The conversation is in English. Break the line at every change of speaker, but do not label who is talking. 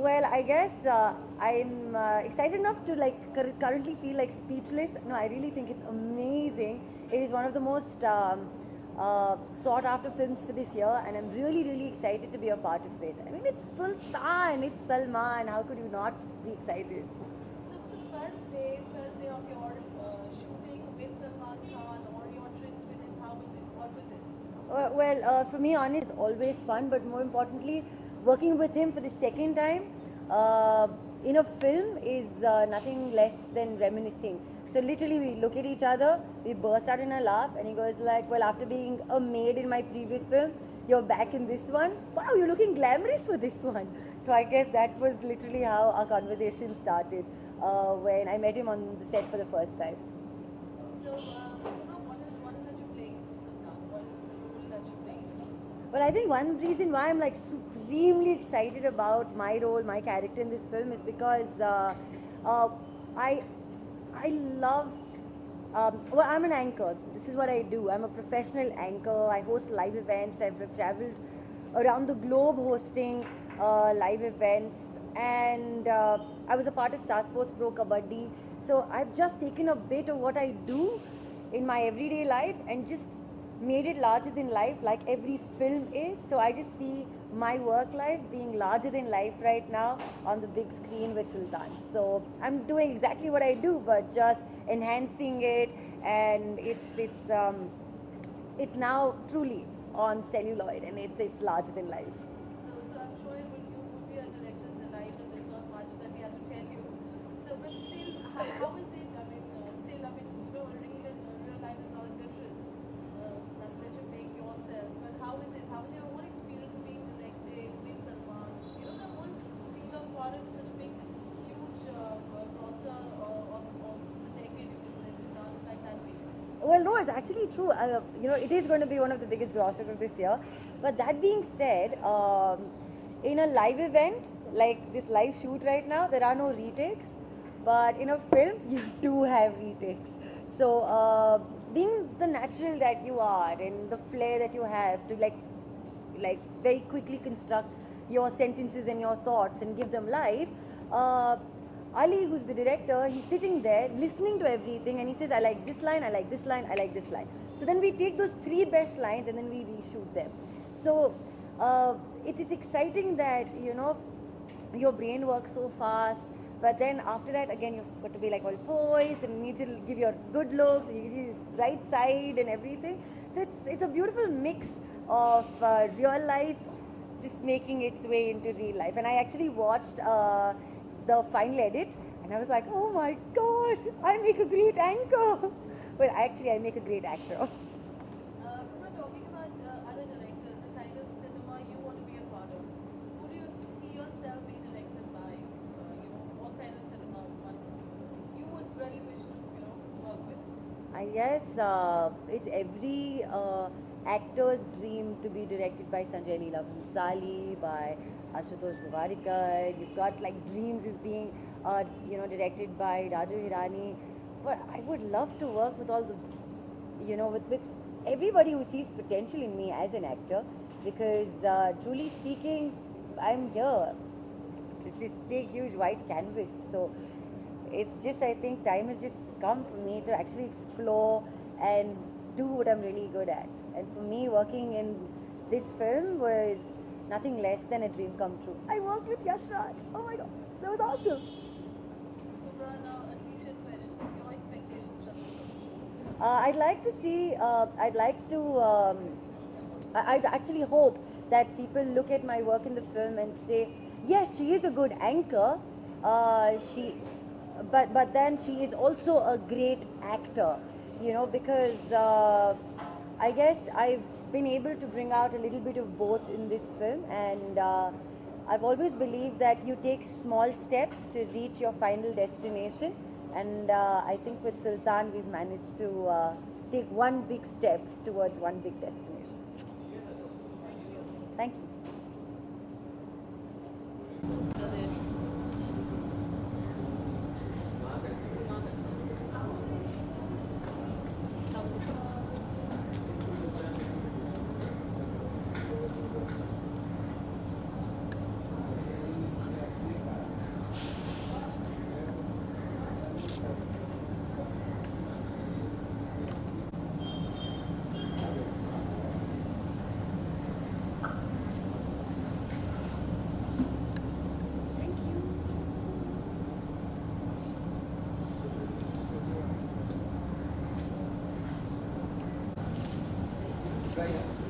Well, I guess uh, I'm uh, excited enough to like cur- currently feel like speechless. No, I really think it's amazing. It is one of the most um, uh, sought after films for this year, and I'm really, really excited to be a part of it. I mean, it's Sultan, it's Salman. How could you not be excited?
So, so first day, first day of your uh, shooting with Salman Khan or your tryst with him, how was it? What was it?
Uh, well, uh, for me, on it's always fun, but more importantly, working with him for the second time uh, in a film is uh, nothing less than reminiscing. So literally, we look at each other, we burst out in a laugh, and he goes like, "Well, after being a maid in my previous film, you're back in this one. Wow, you're looking glamorous for this one." So I guess that was literally how our conversation started uh, when I met him on the set for the first time.
So, uh, you know, what is what is that you're playing in Sultan? What is the role that you're
Well, I think one reason why I'm like supremely excited about my role, my character in this film is because uh, uh, I I love. Um, well, I'm an anchor. This is what I do. I'm a professional anchor. I host live events. I've, I've traveled around the globe hosting uh, live events, and uh, I was a part of Star Sports Pro Kabaddi. So I've just taken a bit of what I do in my everyday life and just made it larger than life like every film is. So i just see my work life being larger than life right now on the big screen with sultan. So i'm doing exactly what i do but just enhancing it. And it's it's um, it's now truly on celluloid and it's it's larger than life.
So,
I'm sure
you would be a director's delight, but not much that we have to tell you. so I'm sure it would, you would be a director's delight, and there's not much that we have to tell you. So, but still, how, how is it? I mean, uh, still, I mean, you know, real and uh, real life is not a difference, uh, unless you're playing yourself. But how is it? How was your own experience being directed with Salman? You know, the whole feel of foreign is such a big, huge uh, uh, crosser uh, of, of the decade, you can say, Sultan, like that way.
Well, no, it's actually true. Uh, you know, it is going to be one of the biggest grosses of this year. But that being said, um, in a live event like this live shoot right now, there are no retakes. But in a film, you do have retakes. So, uh, being the natural that you are and the flair that you have to like, like very quickly construct your sentences and your thoughts and give them life. Uh, Ali, who's the director, he's sitting there listening to everything and he says, I like this line, I like this line, I like this line. So then we take those three best lines and then we reshoot them. So uh, it's, it's exciting that, you know, your brain works so fast. But then after that, again, you've got to be like all poised and you need to give your good looks, you need right side and everything. So it's, it's a beautiful mix of uh, real life just making its way into real life. And I actually watched uh, the final edit and I was like, oh my god, I make a great anchor. Well, actually, I make a great actor.
Uh, we were talking about uh, other directors, the kind of cinema you want to be a part of. Who do you see yourself being directed by? Uh, you know, what kind of cinema one you would really wish to, you know, work with?
I guess uh, it's every uh, actor's dream to be directed by Sanjay Leela Bhansali, by Ashutosh Gowariker. You've got like dreams of being, uh, you know, directed by Raju Hirani. But I would love to work with all the, you know, with, with everybody who sees potential in me as an actor. Because uh, truly speaking, I'm here. It's this big, huge white canvas. So it's just I think time has just come for me to actually explore and do what I'm really good at. And for me, working in this film was nothing less than a dream come true. I worked with Yash Raj. Oh my god, that was awesome. Uh, I'd like to see. Uh, I'd like to. Um, I- I'd actually hope that people look at my work in the film and say, yes, she is a good anchor. Uh, she, but but then she is also a great actor. You know, because uh, I guess I've been able to bring out a little bit of both in this film, and uh, I've always believed that you take small steps to reach your final destination. And uh, I think with Sultan, we've managed to uh, take one big step towards one big destination. Thank you.
Yeah.